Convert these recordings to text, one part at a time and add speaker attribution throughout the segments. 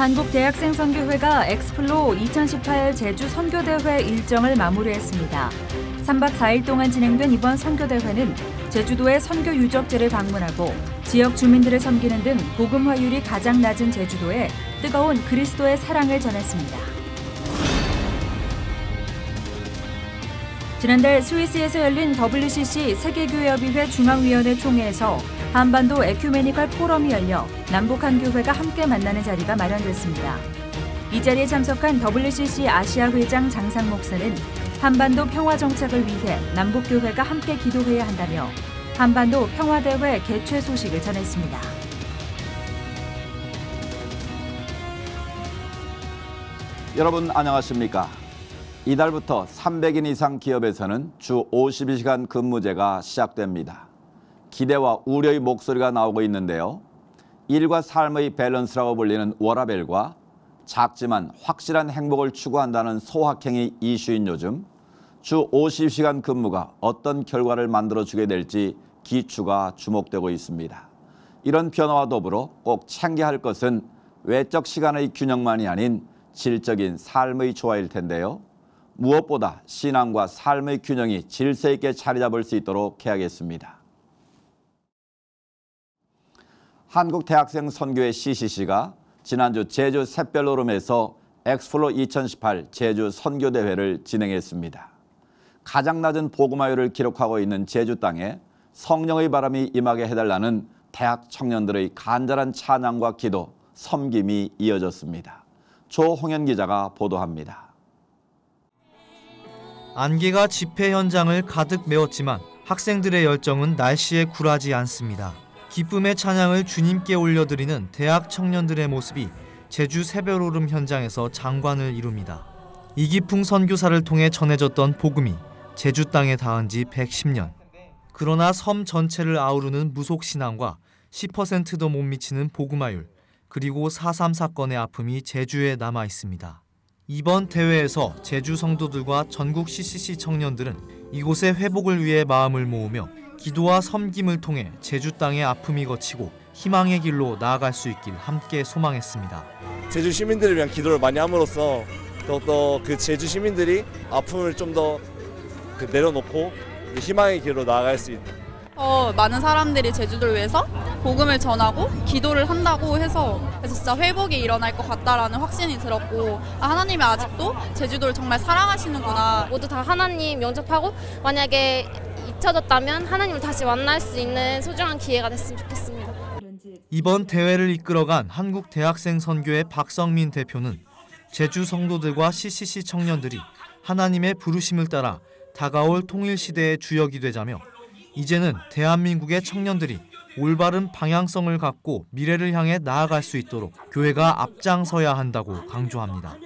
Speaker 1: 한국대학생 선교회가 엑스플로 2018 제주 선교대회 일정을 마무리했습니다. 3박 4일 동안 진행된 이번 선교대회는 제주도의 선교 유적지를 방문하고 지역 주민들을 섬기는 등 복음화율이 가장 낮은 제주도에 뜨거운 그리스도의 사랑을 전했습니다. 지난달 스위스에서 열린 WCC 세계교회협의회 중앙위원회 총회에서 한반도 에큐메니컬 포럼이 열려 남북 한 교회가 함께 만나는 자리가 마련됐습니다. 이 자리에 참석한 WCC 아시아 회장 장상 목사는 한반도 평화 정착을 위해 남북 교회가 함께 기도해야 한다며 한반도 평화 대회 개최 소식을 전했습니다.
Speaker 2: 여러분 안녕하십니까? 이달부터 300인 이상 기업에서는 주 52시간 근무제가 시작됩니다. 기대와 우려의 목소리가 나오고 있는데요. 일과 삶의 밸런스라고 불리는 워라벨과 작지만 확실한 행복을 추구한다는 소확행이 이슈인 요즘 주 50시간 근무가 어떤 결과를 만들어주게 될지 기추가 주목되고 있습니다. 이런 변화와 더불어 꼭 챙겨야 할 것은 외적 시간의 균형만이 아닌 질적인 삶의 조화일 텐데요. 무엇보다 신앙과 삶의 균형이 질서 있게 자리 잡을 수 있도록 해야겠습니다. 한국대학생 선교회 CCC가 지난주 제주 샛별로름에서 엑스플로 2018 제주 선교대회를 진행했습니다. 가장 낮은 복음화율을 기록하고 있는 제주 땅에 성령의 바람이 임하게 해달라는 대학 청년들의 간절한 찬양과 기도, 섬김이 이어졌습니다. 조홍현 기자가 보도합니다.
Speaker 3: 안개가 집회 현장을 가득 메웠지만 학생들의 열정은 날씨에 굴하지 않습니다. 기쁨의 찬양을 주님께 올려드리는 대학 청년들의 모습이 제주 새별오름 현장에서 장관을 이룹니다. 이기풍 선교사를 통해 전해졌던 복음이 제주 땅에 닿은 지 110년. 그러나 섬 전체를 아우르는 무속 신앙과 10%도 못 미치는 복음화율, 그리고 4.3 사건의 아픔이 제주에 남아 있습니다. 이번 대회에서 제주 성도들과 전국 CCC 청년들은 이곳의 회복을 위해 마음을 모으며 기도와 섬김을 통해 제주 땅의 아픔이 거치고 희망의 길로 나아갈 수 있길 함께 소망했습니다.
Speaker 4: 제주 시민들을 위한 기도를 많이 함으로써 더욱더 그 제주 시민들이 아픔을 좀더 그 내려놓고 희망의 길로 나아갈 수 있는
Speaker 5: 어, 많은 사람들이 제주도를 위해서 복음을 전하고 기도를 한다고 해서 그래서 진짜 회복이 일어날 것 같다라는 확신이 들었고 아, 하나님이 아직도 제주도를 정말 사랑하시는구나
Speaker 6: 모두 다 하나님 영접하고 만약에 잊혀졌다면 하나님을 다시 만날 수 있는 소중한 기회가 됐으면 좋겠습니다.
Speaker 3: 이번 대회를 이끌어간 한국 대학생 선교회 박성민 대표는 제주 성도들과 CCC 청년들이 하나님의 부르심을 따라 다가올 통일 시대의 주역이 되자며 이제는 대한민국의 청년들이 올바른 방향성을 갖고 미래를 향해 나아갈 수 있도록 교회가 앞장서야 한다고 강조합니다.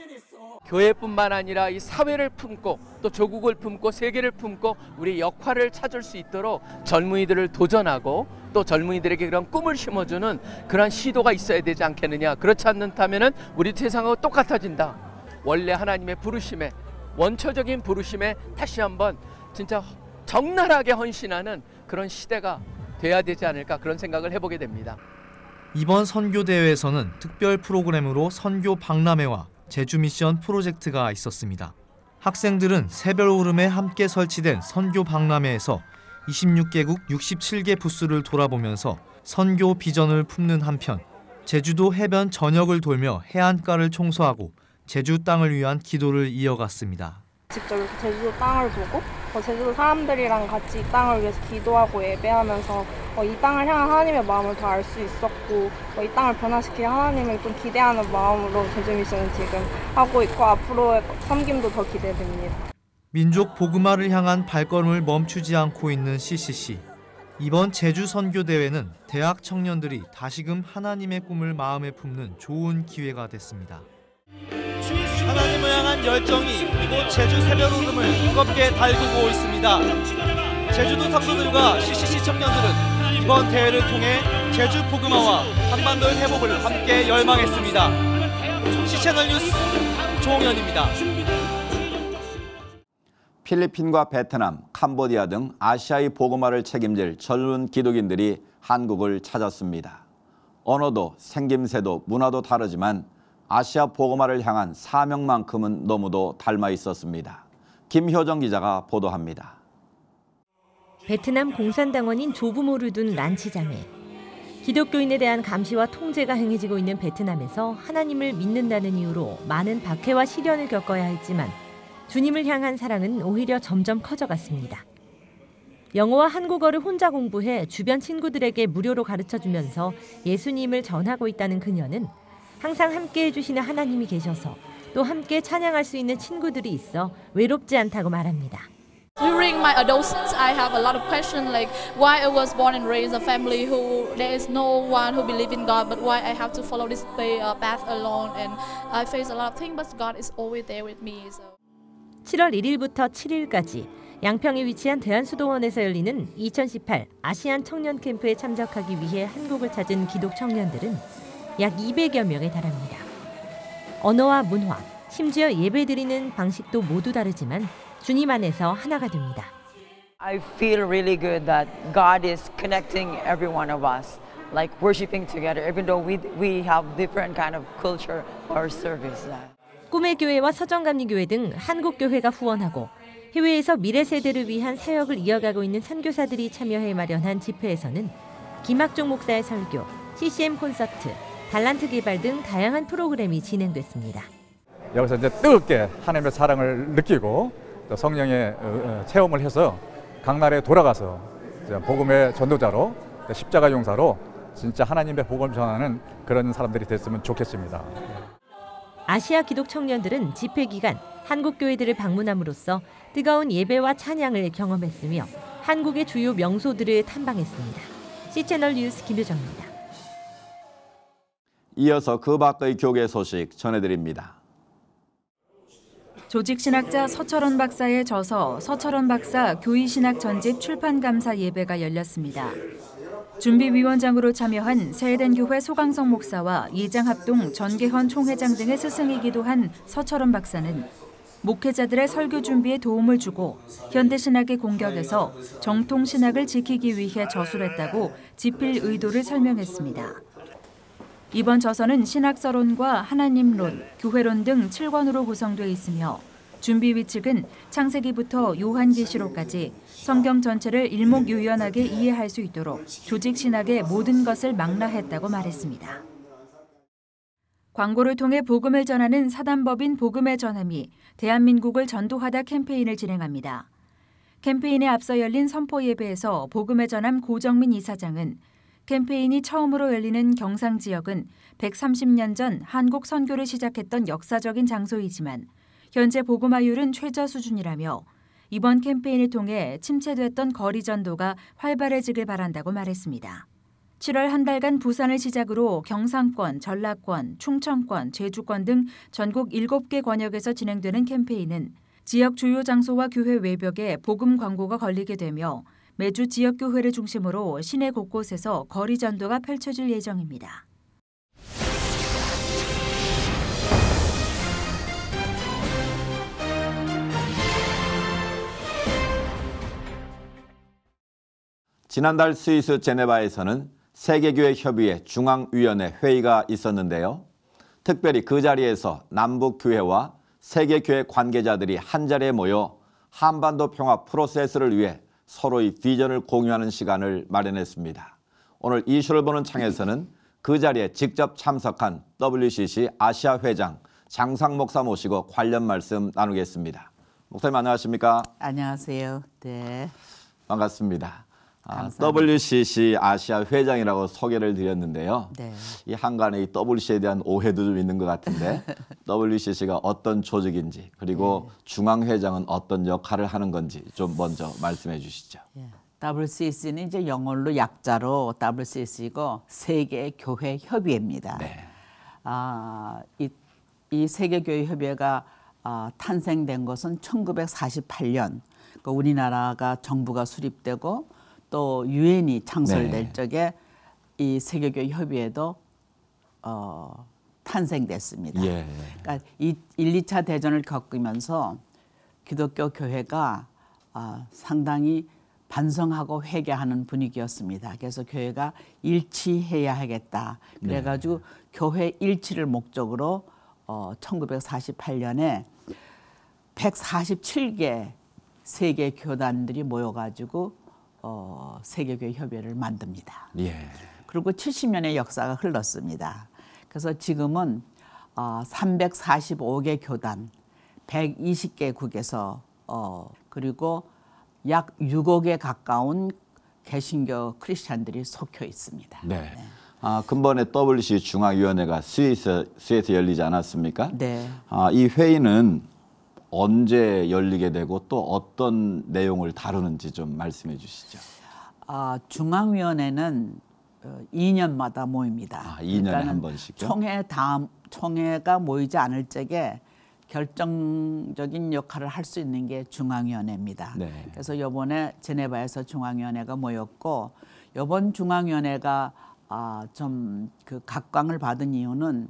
Speaker 7: 교회뿐만 아니라 이 사회를 품고 또 조국을 품고 세계를 품고 우리 역할을 찾을 수 있도록 젊은이들을 도전하고 또 젊은이들에게 그런 꿈을 심어주는 그런 시도가 있어야 되지 않겠느냐 그렇지 않다면은 우리 세상하고 똑같아진다 원래 하나님의 부르심에 원초적인 부르심에 다시 한번 진짜 적나라하게 헌신하는 그런 시대가 돼야 되지 않을까 그런 생각을 해보게 됩니다.
Speaker 3: 이번 선교 대회에서는 특별 프로그램으로 선교 박람회와 제주 미션 프로젝트가 있었습니다. 학생들은 새별 오름에 함께 설치된 선교 박람회에서 26개국 67개 부스를 돌아보면서 선교 비전을 품는 한편 제주도 해변 전역을 돌며 해안가를 청소하고 제주 땅을 위한 기도를 이어갔습니다.
Speaker 8: 직접 이렇게 제주도 땅을 보고 어, 제주도 사람들이랑 같이 이 땅을 위해서 기도하고 예배하면서 어, 이 땅을 향한 하나님의 마음을 더 알 수 있었고 어, 이 땅을 변화시킬 하나님을 좀 기대하는 마음으로 제주 미션을 지금 하고 있고 앞으로의 섬김도 더 기대됩니다.
Speaker 3: 민족 복음화를 향한 발걸음을 멈추지 않고 있는 CCC. 이번 제주 선교 대회는 대학 청년들이 다시금 하나님의 꿈을 마음에 품는 좋은 기회가 됐습니다.
Speaker 9: 하나님을 향한 열정이 이곳 제주 새별 오름을 뜨겁게 달구고 있습니다. 제주도 성도들과 CCC 청년들은 이번 대회를 통해 제주 복음화와 한반도의 회복을 함께 열망했습니다. C채널 뉴스 조홍현입니다.
Speaker 2: 필리핀과 베트남, 캄보디아 등 아시아의 복음화를 책임질 젊은 기독인들이 한국을 찾았습니다. 언어도 생김새도 문화도 다르지만 아시아 보고마를 향한 사명만큼은 너무도 닮아 있었습니다. 김효정 기자가 보도합니다.
Speaker 10: 베트남 공산당원인 조부모를 둔 란치자매. 기독교인에 대한 감시와 통제가 행해지고 있는 베트남에서 하나님을 믿는다는 이유로 많은 박해와 시련을 겪어야 했지만 주님을 향한 사랑은 오히려 점점 커져갔습니다. 영어와 한국어를 혼자 공부해 주변 친구들에게 무료로 가르쳐 주면서 예수님을 전하고 있다는 그녀는 항상 함께 해주시는 하나님이 계셔서 또 함께 찬양할 수 있는 친구들이 있어 외롭지 않다고 말합니다.
Speaker 11: During my adolescence, I have a lot of questions like why I was born and raised a family who there is no one who believe in God, but why I have to follow this uh, path alone, and I face a lot of things, but God is always there with me. So.
Speaker 10: 7월 1일부터 7일까지 양평에 위치한 대한수도원에서 열리는 2018 아시안 청년 캠프에 참석하기 위해 한국을 찾은 기독 청년들은 약 200여 명에 달합니다. 언어와 문화, 심지어 예배드리는 방식도 모두 다르지만 주님 안에서 하나가 됩니다.
Speaker 12: I feel really good that God is connecting every one of us, like worshiping together, even though we we have different kind of culture or service.
Speaker 10: 꿈의 교회와 서정감리 교회 등 한국 교회가 후원하고 해외에서 미래 세대를 위한 사역을 이어가고 있는 선교사들이 참여해 마련한 집회에서는 김학종 목사의 설교, CCM 콘서트, 달란트 개발 등 다양한 프로그램이 진행됐습니다.
Speaker 13: 여기서 이제 뜨겁게 하나님의 사랑을 느끼고 또 성령의 어, 어, 체험을 해서 각 나라에 돌아가서 복음의 전도자로 또 십자가 용사로 진짜 하나님의 복음을 전하는 그런 사람들이 됐으면 좋겠습니다.
Speaker 10: 아시아 기독 청년들은 집회 기간 한국 교회들을 방문함으로써 뜨거운 예배와 찬양을 경험했으며 한국의 주요 명소들을 탐방했습니다. C채널 뉴스 김효정입니다.
Speaker 2: 이어서 그 밖의 교계 소식 전해드립니다.
Speaker 1: 조직신학자 서철원 박사의 저서 서철원 박사 교의신학 전집 출판 감사 예배가 열렸습니다. 준비위원장으로 참여한 세해den교회 소강성 목사와 예장합동 전계헌 총회장 등의 스승이기도 한 서철원 박사는 목회자들의 설교 준비에 도움을 주고 현대신학의 공격에서 정통신학을 지키기 위해 저술했다고 집필 의도를 설명했습니다. 이번 저서는 신학서론과 하나님론, 교회론 등 7권으로 구성되어 있으며 준비위 측은 창세기부터 요한계시록까지 성경 전체를 일목요연하게 이해할 수 있도록 조직 신학의 모든 것을 망라했다고 말했습니다. 광고를 통해 복음을 전하는 사단법인 복음의 전함이 대한민국을 전도하다 캠페인을 진행합니다. 캠페인에 앞서 열린 선포 예배에서 복음의 전함 고정민 이사장은 캠페인이 처음으로 열리는 경상 지역은 130년 전 한국 선교를 시작했던 역사적인 장소이지만 현재 복음화율은 최저 수준이라며 이번 캠페인을 통해 침체됐던 거리 전도가 활발해지길 바란다고 말했습니다. 7월 한 달간 부산을 시작으로 경상권, 전라권, 충청권, 제주권 등 전국 7개 권역에서 진행되는 캠페인은 지역 주요 장소와 교회 외벽에 복음 광고가 걸리게 되며 매주 지역 교회를 중심으로 시내 곳곳에서 거리 전도가 펼쳐질 예정입니다.
Speaker 2: 지난달 스위스 제네바에서는 세계교회 협의회 중앙위원회 회의가 있었는데요. 특별히 그 자리에서 남북교회와 세계교회 관계자들이 한자리에 모여 한반도 평화 프로세스를 위해 서로의 비전을 공유하는 시간을 마련했습니다. 오늘 이슈를 보는 창에서는 그 자리에 직접 참석한 WCC 아시아 회장 장상 목사 모시고 관련 말씀 나누겠습니다. 목사님 안녕하십니까?
Speaker 14: 안녕하세요. 네.
Speaker 2: 반갑습니다. 아,
Speaker 14: 감사합니다.
Speaker 2: WCC 아시아 회장이라고 소개를 드렸는데요.
Speaker 14: 네.
Speaker 2: 이 한간에 이 WCC에 대한 오해도 좀 있는 것 같은데 WCC가 어떤 조직인지 그리고
Speaker 14: 네.
Speaker 2: 중앙회장은 어떤 역할을 하는 건지 좀 먼저 말씀해 주시죠.
Speaker 14: 예. WCC는 이제 영어로 약자로 WCC고 세계 교회 협의회입니다.
Speaker 2: 네.
Speaker 14: 아, 이, 이 세계 교회 협의회가 아, 탄생된 것은 1948년 그 우리나라가 정부가 수립되고 또 유엔이 창설될
Speaker 2: 네.
Speaker 14: 적에 이 세계 교회 협의회도 어, 탄생됐습니다.
Speaker 2: 예.
Speaker 14: 그러니까 이 1, 2차 대전을 겪으면서 기독교 교회가 아, 상당히 반성하고 회개하는 분위기였습니다. 그래서 교회가 일치해야 하겠다. 그래가지고 교회 일치를 목적으로 어, 1948년에 147개 세계 교단들이 모여가지고 어, 세계교회 협의회를 만듭니다.
Speaker 2: 예.
Speaker 14: 그리고 70년의 역사가 흘렀습니다. 그래서 지금은 어, 345개 교단, 120개국에서 어, 그리고 약 6억에 가까운 개신교 크리스찬들이 속혀 있습니다.
Speaker 2: 네. 아, 근본에 WC 중앙위원회가 스위스, 스위스에 열리지 않았습니까?
Speaker 14: 네.
Speaker 2: 아, 이 회의는 언제 열리게 되고 또 어떤 내용을 다루는지 좀 말씀해 주시죠.
Speaker 14: 아, 중앙위원회는 어, 2년마다 모입니다.
Speaker 2: 아, 2년에
Speaker 14: 그러니까는
Speaker 2: 한 번씩요?
Speaker 14: 총회 다음 총회가 모이지 않을 적에 결정적인 역할을 할 수 있는 게 중앙위원회입니다.
Speaker 2: 네.
Speaker 14: 그래서 이번에 제네바에서 중앙위원회가 모였고 이번 중앙위원회가 아, 좀 그 각광을 받은 이유는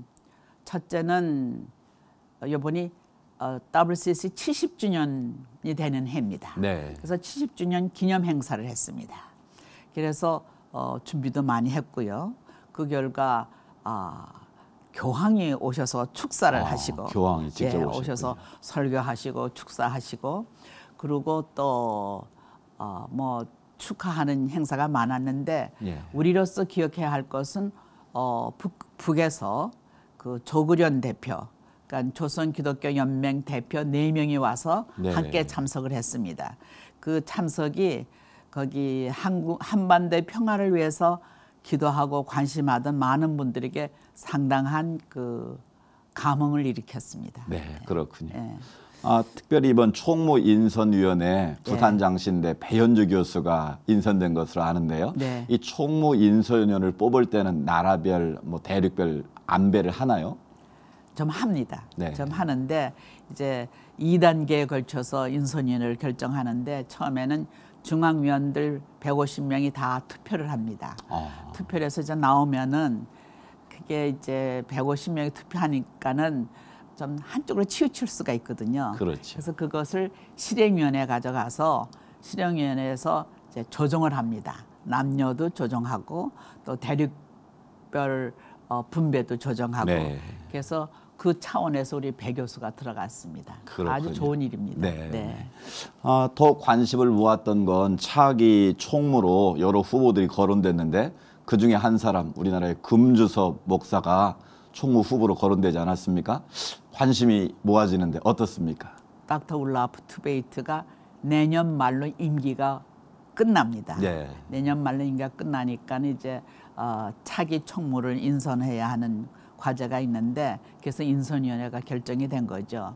Speaker 14: 첫째는 이번이 어, WCC 70주년이 되는 해입니다.
Speaker 2: 네.
Speaker 14: 그래서 70주년 기념 행사를 했습니다. 그래서 어, 준비도 많이 했고요. 그 결과 아, 교황이 오셔서 축사를
Speaker 2: 아,
Speaker 14: 하시고
Speaker 2: 교황이 직접
Speaker 14: 예. 오셔서 설교하시고 축사하시고 그리고 또 어, 뭐 축하하는 행사가 많았는데
Speaker 2: 예.
Speaker 14: 우리로서 기억해야 할 것은 어, 북, 북에서 그 조그련 대표, 그러니까 조선 기독교 연맹 대표 네 명이 와서
Speaker 2: 네.
Speaker 14: 함께 참석을 했습니다. 그 참석이 거기 한국 한반도의 평화를 위해서 기도하고 관심하던 많은 분들에게 상당한 그 감흥을 일으켰습니다.
Speaker 2: 네, 그렇군요.
Speaker 14: 예.
Speaker 2: 아, 특별히 이번 총무 인선위원회 부산 장신대 배현주 교수가 인선된 것으로 아는데요.
Speaker 14: 네.
Speaker 2: 이 총무 인선위원을 뽑을 때는 나라별, 뭐 대륙별 안배를 하나요?
Speaker 14: 좀 합니다.
Speaker 2: 네.
Speaker 14: 좀 하는데 이제 2단계에 걸쳐서 인선위원을 결정하는데 처음에는 중앙위원들 150명이 다 투표를 합니다.
Speaker 2: 아,
Speaker 14: 투표를 해서 이제 나오면은 그게 이제 150명이 투표하니까는 좀 한쪽으로 치우칠 수가 있거든요.
Speaker 2: 그렇죠.
Speaker 14: 그래서 그것을 실행위원회에 가져가서 실행위원회에서 이제 조정을 합니다. 남녀도 조정하고 또 대륙별 어, 분배도 조정하고
Speaker 2: 네.
Speaker 14: 그래서 그 차원에서 우리 배 교수가 들어갔습니다.
Speaker 2: 그렇군요.
Speaker 14: 아주 좋은 일입니다.
Speaker 2: 네. 아, 더 관심을 모았던 건 차기 총무로 여러 후보들이 거론됐는데 그 중에 한 사람 우리나라의 금주섭 목사가 총무 후보로 거론되지 않았습니까? 관심이 모아지는데 어떻습니까?
Speaker 14: 닥터 울라프 투베이트가 내년 말로 임기가 끝납니다.
Speaker 2: 네.
Speaker 14: 내년 말로 임기가 끝나니까 이제 어, 차기 총무를 인선해야 하는 과제가 있는데 그래서 인선위원회가 결정이 된 거죠.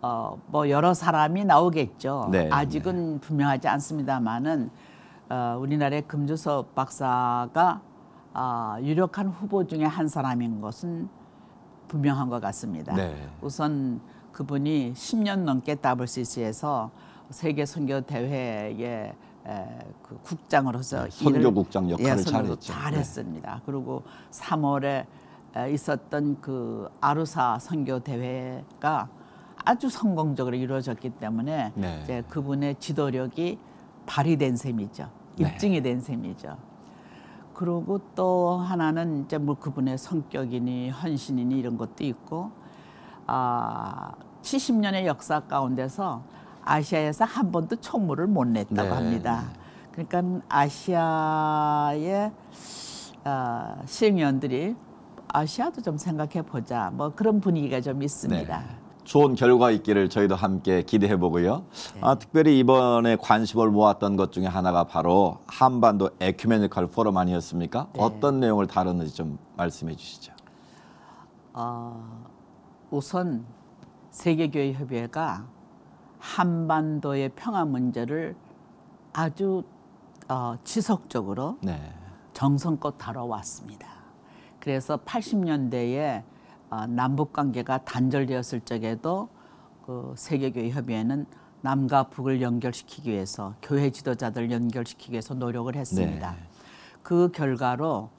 Speaker 14: 어, 뭐 여러 사람이 나오겠죠.
Speaker 2: 네,
Speaker 14: 아직은 분명하지 않습니다만은 어, 우리나라의 금주섭 박사가 아, 유력한 후보 중에 한 사람인 것은 분명한 것 같습니다.
Speaker 2: 네.
Speaker 14: 우선 그분이 10년 넘게 WCC에서 세계 선교 대회의 에, 그 국장으로서
Speaker 2: 네, 선교국장 역할을
Speaker 14: 예,
Speaker 2: 잘했죠.
Speaker 14: 잘했습니다. 그리고 3월에 있었던 그 아루사 선교 대회가 아주 성공적으로 이루어졌기 때문에
Speaker 2: 네.
Speaker 14: 이제 그분의 지도력이 발휘된 셈이죠.
Speaker 2: 네.
Speaker 14: 입증이 된 셈이죠. 그리고 또 하나는 이제 뭐 그분의 성격이니 헌신이니 이런 것도 있고 아 70년의 역사 가운데서 아시아에서 한 번도 총무를 못 냈다고
Speaker 2: 네.
Speaker 14: 합니다. 그러니까 아시아의 아, 시행위원들이 아시아도 좀 생각해 보자 뭐 그런 분위기가 좀 있습니다.
Speaker 2: 네. 좋은 결과 있기를 저희도 함께 기대해 보고요. 아, 특별히 이번에 관심을 모았던 것 중에 하나가 바로 한반도 에큐메니컬 포럼 아니었습니까? 어떤 내용을 다루는지 좀 말씀해 주시죠.
Speaker 14: 어, 우선 세계교회 협의회가 한반도의 평화 문제를 아주 어, 지속적으로
Speaker 2: 네.
Speaker 14: 정성껏 다뤄왔습니다. 그래서 80년대에 어, 남북 관계가 단절되었을 적에도 그 세계교회 협의회는 남과 북을 연결시키기 위해서 교회 지도자들 연결시키기 위해서 노력을 했습니다.
Speaker 2: 네.
Speaker 14: 그 결과로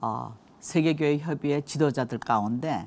Speaker 14: 어, 세계교회 협의회 지도자들 가운데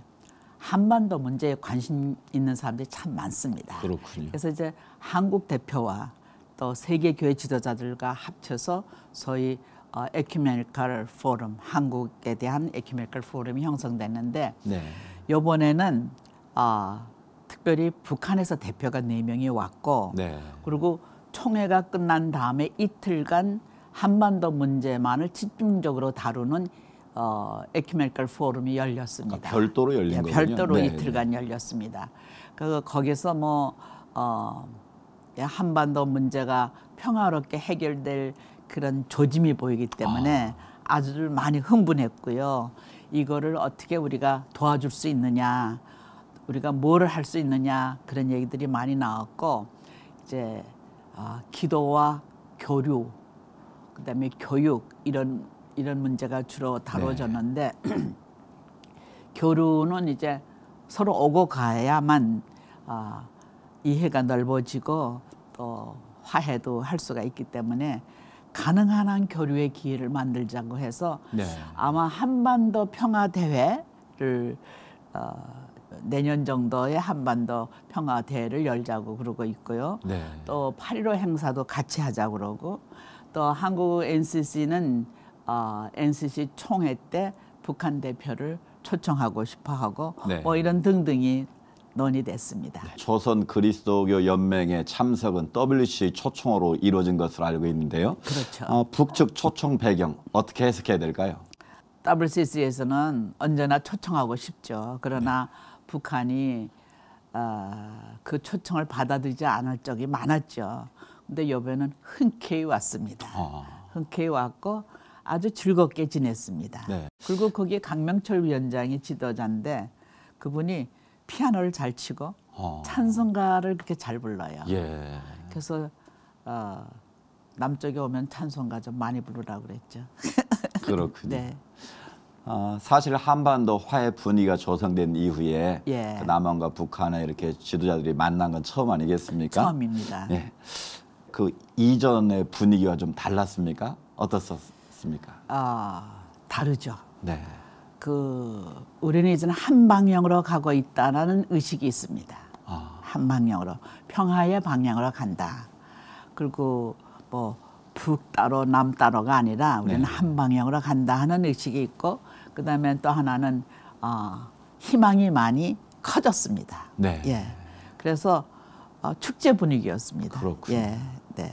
Speaker 14: 한반도 문제에 관심 있는 사람들이 참 많습니다.
Speaker 2: 그렇군요.
Speaker 14: 그래서 이제 한국 대표와 또 세계 교회 지도자들과 합쳐서 소위 어, 에큐메니컬 포럼 한국에 대한 에큐메니컬 포럼이 형성됐는데
Speaker 2: 네.
Speaker 14: 이번에는 아, 특별히 북한에서 대표가 네 명이 왔고
Speaker 2: 네.
Speaker 14: 그리고 총회가 끝난 다음에 이틀간 한반도 문제만을 집중적으로 다루는 어, 에큐메니컬 포럼이 열렸습니다.
Speaker 2: 그러니까 별도로 열린
Speaker 14: 예,
Speaker 2: 거군요.
Speaker 14: 별도로
Speaker 2: 네,
Speaker 14: 이틀간 열렸습니다. 그 거기서 뭐 어, 예, 한반도 문제가 평화롭게 해결될 그런 조짐이 보이기 때문에 아. 주 많이 흥분했고요. 이거를 어떻게 우리가 도와줄 수 있느냐, 우리가 뭐를 할 수 있느냐 그런 얘기들이 많이 나왔고 이제 어, 기도와 교류, 그다음에 교육 이런 이런 문제가 주로 다뤄졌는데 교류는 이제 서로 오고 가야만 아, 이해가 넓어지고 또 화해도 할 수가 있기 때문에 가능한 한 교류의 기회를 만들자고 해서
Speaker 2: 네.
Speaker 14: 아마 한반도 평화 대회를 어, 내년 정도에 한반도 평화 대회를 열자고 그러고 있고요.
Speaker 2: 네.
Speaker 14: 또8.15 행사도 같이 하자고 그러고 또 한국 NCC는 어, NCC 총회 때 북한 대표를 초청하고 싶어 하고
Speaker 2: 네.
Speaker 14: 뭐 이런 등등이 논의됐습니다.
Speaker 2: 조선 그리스도교 연맹의 참석은 WC 초청으로 이루어진 것으로 알고 있는데요.
Speaker 14: 그렇죠.
Speaker 2: 어, 북측 초청 배경 어떻게 해석해야 될까요?
Speaker 14: WCC에서는 언제나 초청하고 싶죠. 그러나 북한이 어, 그 초청을 받아들이지 않을 적이 많았죠. 근데 이번에는 흔쾌히 왔습니다.
Speaker 2: 어.
Speaker 14: 흔쾌히 왔고 아주 즐겁게 지냈습니다.
Speaker 2: 네.
Speaker 14: 그리고 거기에 강명철 위원장이 지도자인데 그분이 피아노를 잘 치고
Speaker 2: 어.
Speaker 14: 찬송가를 그렇게 잘 불러요.
Speaker 2: 예.
Speaker 14: 그래서 어, 남쪽에 오면 찬송가 좀 많이 부르라고 그랬죠.
Speaker 2: 그렇군요.
Speaker 14: 네.
Speaker 2: 어, 사실 한반도 화해 분위기가 조성된 이후에
Speaker 14: 예.
Speaker 2: 그 남한과 북한의 이렇게 지도자들이 만난 건 처음 아니겠습니까?
Speaker 14: 처음입니다.
Speaker 2: 예. 그 이전의 분위기와 좀 달랐습니까? 어떻습니까?
Speaker 14: 아 다르죠.
Speaker 2: 네.
Speaker 14: 그 우리는 이제는 한 방향으로 가고 있다라는 의식이 있습니다.
Speaker 2: 아.
Speaker 14: 한 방향으로 평화의 방향으로 간다. 그리고 뭐 북 따로 남 따로가 아니라 우리는
Speaker 2: 네.
Speaker 14: 한 방향으로 간다 하는 의식이 있고 그다음에 또 하나는 어, 희망이 많이 커졌습니다.
Speaker 2: 네.
Speaker 14: 예. 그래서 어, 축제 분위기였습니다.
Speaker 2: 그렇군요.
Speaker 14: 예. 네.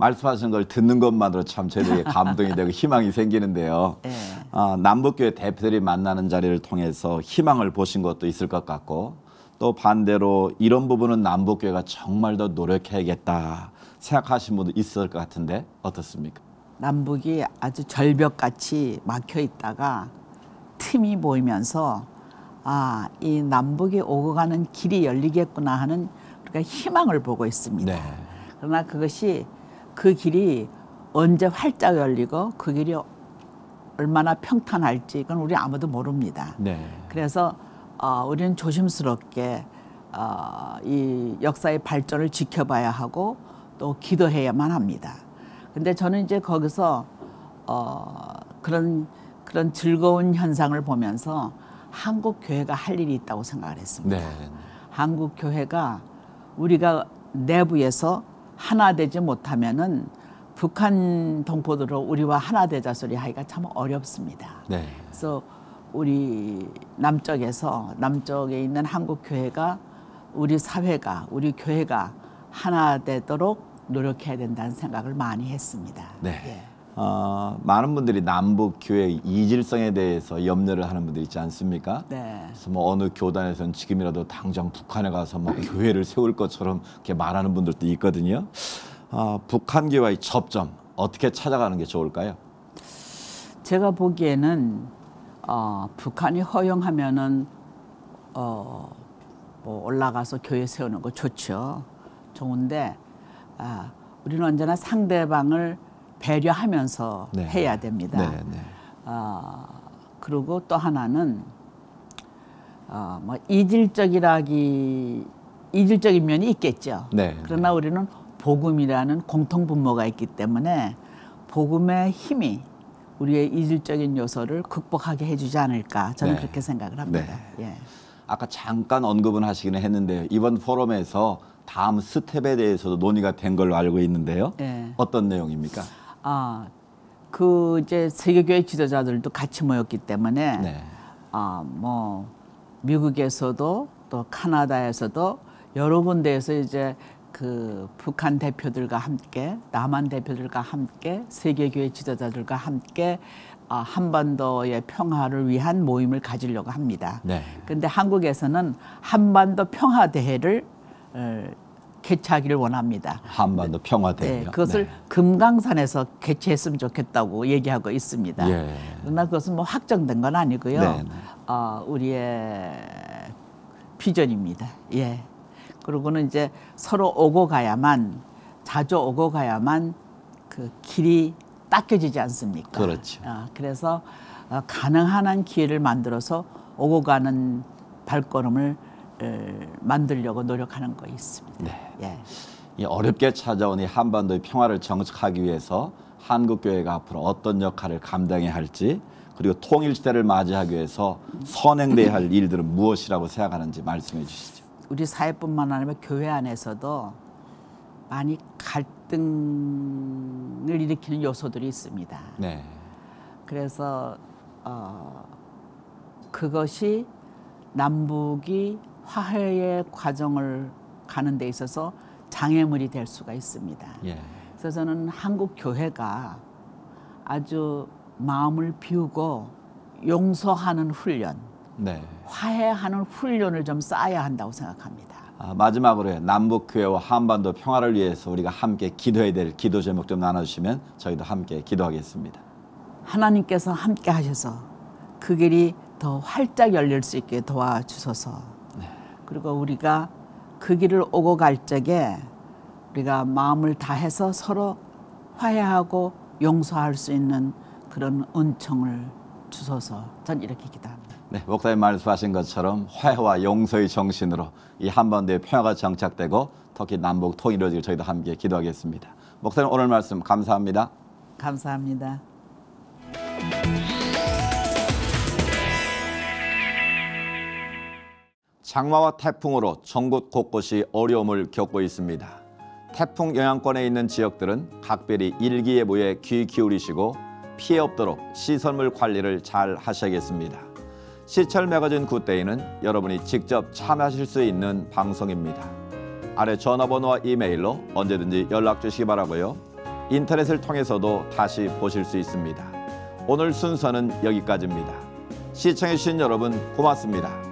Speaker 2: 말씀하신 걸 듣는 것만으로 참 저희에게 감동이 되고 희망이 생기는데요.
Speaker 14: 예.
Speaker 2: 아, 남북교회 대표들이 만나는 자리를 통해서 희망을 보신 것도 있을 것 같고 또 반대로 이런 부분은 남북교회가 정말 더 노력해야겠다 생각하신 분도 있을 것 같은데 어떻습니까?
Speaker 14: 남북이 아주 절벽같이 막혀 있다가 틈이 보이면서 아, 이 남북이 오고 가는 길이 열리겠구나 하는 우리가 희망을 보고 있습니다.
Speaker 2: 네.
Speaker 14: 그러나 그것이 그 길이 언제 활짝 열리고 그 길이 얼마나 평탄할지 그건 우리 아무도 모릅니다.
Speaker 2: 네.
Speaker 14: 그래서 어, 우리는 조심스럽게 어, 이 역사의 발전을 지켜봐야 하고 또 기도해야만 합니다. 근데 저는 이제 거기서 어, 그런 그런 즐거운 현상을 보면서 한국 교회가 할 일이 있다고 생각을 했습니다.
Speaker 2: 네.
Speaker 14: 한국 교회가 우리가 내부에서 하나 되지 못하면은 북한 동포들로 우리와 하나 되자 소리 하기가 참 어렵습니다.
Speaker 2: 네.
Speaker 14: 그래서 우리 남쪽에서 남쪽에 있는 한국 교회가 우리 사회가 우리 교회가 하나 되도록 노력해야 된다는 생각을 많이 했습니다.
Speaker 2: 네.
Speaker 14: 예.
Speaker 2: 어, 많은 분들이 남북 교회 이질성에 대해서 염려를 하는 분들이 있지 않습니까?
Speaker 14: 네.
Speaker 2: 그래서 뭐 어느 교단에서는 지금이라도 당장 북한에 가서 막 교회를 세울 것처럼 이렇게 말하는 분들도 있거든요. 아, 북한 교회와의 접점 어떻게 찾아가는 게 좋을까요?
Speaker 14: 제가 보기에는 어, 북한이 허용하면은 어, 뭐 올라가서 교회 세우는 거 좋죠. 좋은데 아, 우리는 언제나 상대방을 배려하면서
Speaker 2: 네.
Speaker 14: 해야 됩니다.
Speaker 2: 네, 네.
Speaker 14: 아, 그리고 또 하나는 어, 뭐 이질적이라기 이질적인 면이 있겠죠.
Speaker 2: 네.
Speaker 14: 그러나 우리는 복음이라는 공통 분모가 있기 때문에 복음의 힘이 우리의 이질적인 요소를 극복하게 해주지 않을까 저는
Speaker 2: 네.
Speaker 14: 그렇게 생각을 합니다. 예.
Speaker 2: 아까 잠깐 언급은 하시기는 했는데 이번 포럼에서 다음 스텝에 대해서도 논의가 된 걸로 알고 있는데요.
Speaker 14: 예.
Speaker 2: 어떤 내용입니까?
Speaker 14: 아, 그 이제 세계교회 지도자들도 같이 모였기 때문에
Speaker 2: 네.
Speaker 14: 아, 뭐 미국에서도 또 카나다에서도 여러 군데에서 이제 그 북한 대표들과 함께 남한 대표들과 함께 세계교회 지도자들과 함께 아, 한반도의 평화를 위한 모임을 가지려고 합니다.
Speaker 2: 네.
Speaker 14: 근데 한국에서는 한반도 평화 대회를 어, 개최하기를 원합니다.
Speaker 2: 한반도 평화 대회요.
Speaker 14: 네, 그것을
Speaker 2: 네.
Speaker 14: 금강산에서 개최했으면 좋겠다고 얘기하고 있습니다.
Speaker 2: 예.
Speaker 14: 그러나 그것은 뭐 확정된 건 아니고요.
Speaker 2: 네, 네.
Speaker 14: 어, 우리의 비전입니다. 예. 그리고는 이제 서로 오고 가야만 자주 오고 가야만 그 길이 닦여지지 않습니까?
Speaker 2: 그렇죠.
Speaker 14: 어, 그래서 어, 가능한 한 기회를 만들어서 오고 가는 발걸음을 에, 만들려고 노력하는 거 있습니다.
Speaker 2: 네.
Speaker 14: 예.
Speaker 2: 이 어렵게 찾아온 이 한반도의 평화를 정착하기 위해서 한국 교회가 앞으로 어떤 역할을 감당해야 할지 그리고 통일 시대를 맞이하기 위해서 선행돼야 할 일들은 무엇이라고 생각하는지 말씀해 주시죠.
Speaker 14: 우리 사회뿐만 아니라 교회 안에서도 많이 갈등을 일으키는 요소들이 있습니다.
Speaker 2: 네.
Speaker 14: 그래서 어, 그것이 남북이 화해의 과정을 가는 데 있어서 장애물이 될 수가 있습니다.
Speaker 2: 예.
Speaker 14: 그래서 저는 한국 교회가 아주 마음을 비우고 용서하는 훈련,
Speaker 2: 네.
Speaker 14: 화해하는 훈련을 좀 쌓아야 한다고 생각합니다.
Speaker 2: 아, 마지막으로 남북 교회와 한반도 평화를 위해서 우리가 함께 기도해야 될 기도 제목 좀 나눠주시면 저희도 함께 기도하겠습니다.
Speaker 14: 하나님께서 함께 하셔서 그 길이 더 활짝 열릴 수 있게 도와주소서. 그리고 우리가 그 길을 오고 갈 적에 우리가 마음을 다해서 서로 화해하고 용서할 수 있는 그런 은총을 주소서. 전 이렇게 기도합니다.
Speaker 2: 네, 목사님 말씀하신 것처럼 화해와 용서의 정신으로 이 한반도의 평화가 정착되고 특히 남북 이루어지길 저희도 함께 기도하겠습니다. 목사님 오늘 말씀 감사합니다.
Speaker 14: 감사합니다.
Speaker 2: 장마와 태풍으로 전국 곳곳이 어려움을 겪고 있습니다. 태풍 영향권에 있는 지역들은 각별히 일기예보에 귀 기울이시고 피해 없도록 시설물 관리를 잘 하셔야겠습니다. 시철 매거진 굿데이는 여러분이 직접 참여하실 수 있는 방송입니다. 아래 전화번호와 이메일로 언제든지 연락 주시기 바라고요. 인터넷을 통해서도 다시 보실 수 있습니다. 오늘 순서는 여기까지입니다. 시청해주신 여러분 고맙습니다.